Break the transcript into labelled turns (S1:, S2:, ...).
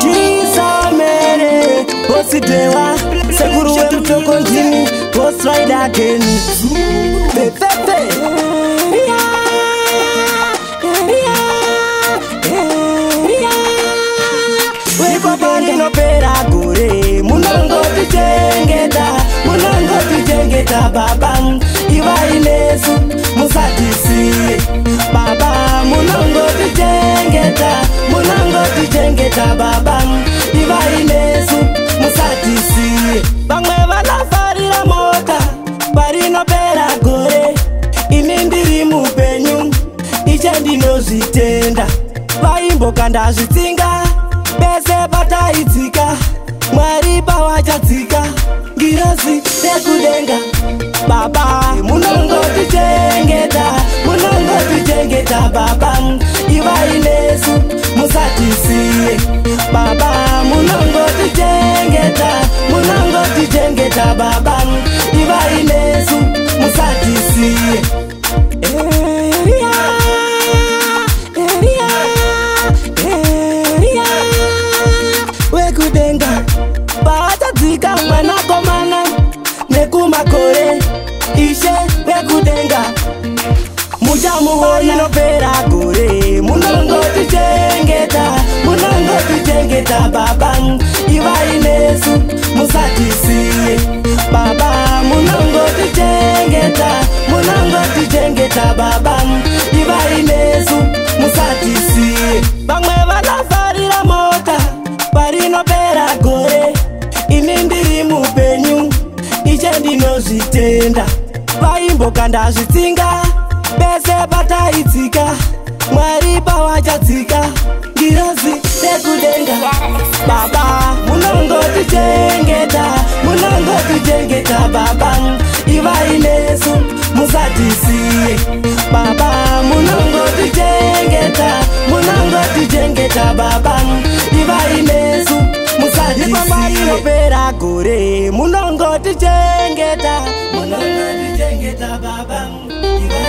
S1: tisamere bosidewa sekuru wetu tokonzi bosridakeni pepepe ikobaninopera gure munongo tijengeta munongo tijengeta babang kureketa baba divai nesu musatisiye vamwe vanofarira mota parinopera gore ini ndiri mupenyu ichendinozvitenda vaimbokanda zvitsinga pese pataidzika mwari pawachadzika ngirozi rekudenga baba munongotichengeta munongotichengeta baba ishe rekudenga muchamuona inopera gore munongotichengeta munongotichengeta baba ivai nesu musatisiye baba munongotichengeta munongotichengeta baba ivai nesu musatisiye vamwe vanofarira mota parinopera gore ini ndiri mupenyu ichendinozvitenda vaimbokanda zvitsinga bese pataitsika mwari pawachatsika ngirozi rekudenga baba munongotichengeta munongotichengeta baba ivainesu musatisiye baba munongotichengeta munongotichengeta baba ivainesu musatisiye ipamairopera gore munongotichengeta munongotichengeta ba babang.